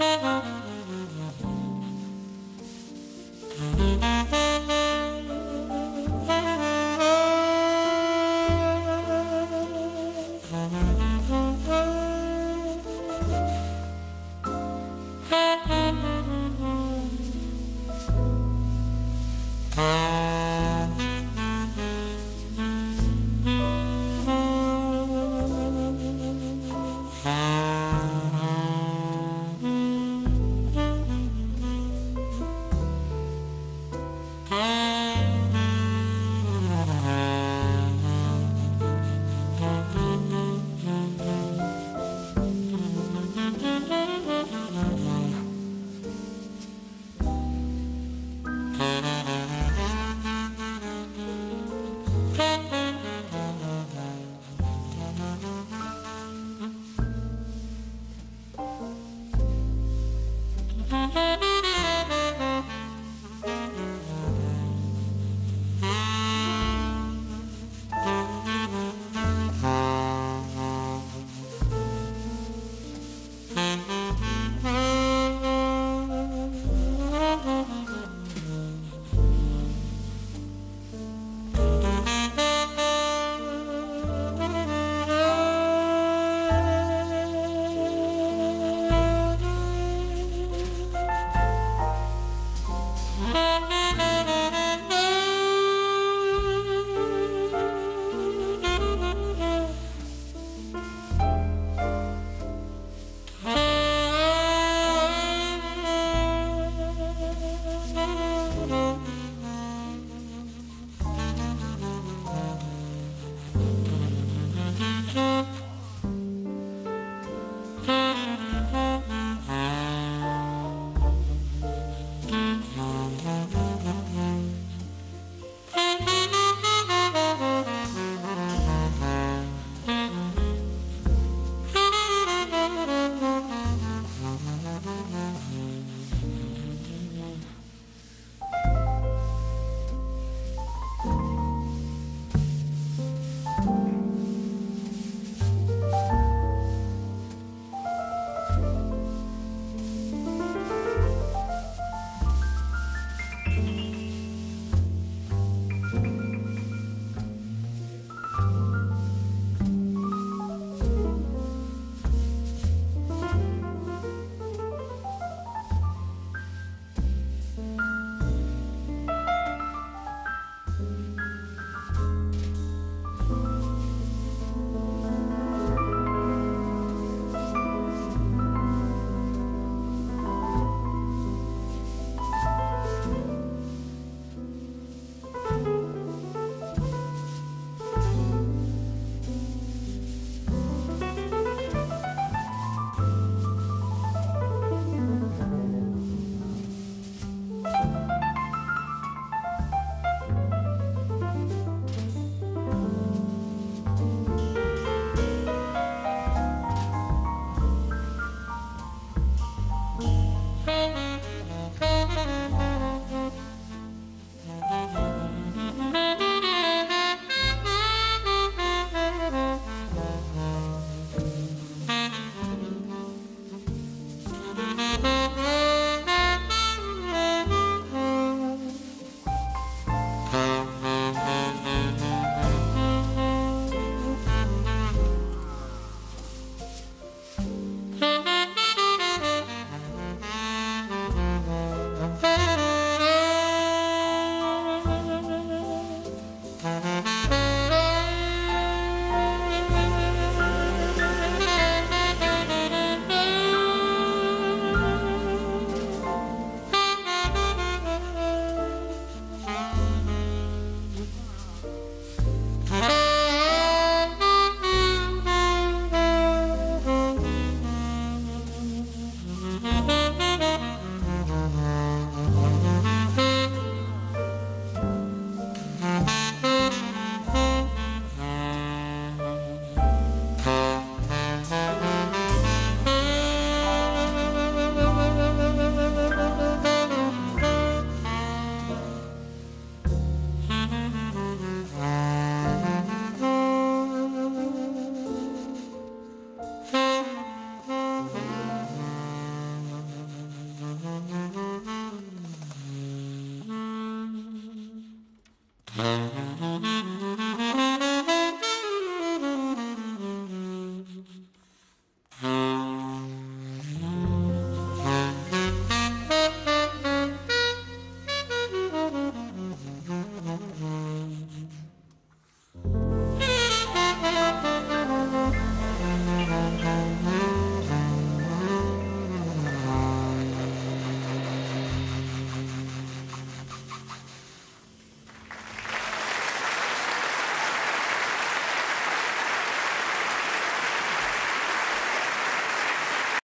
Uh-huh.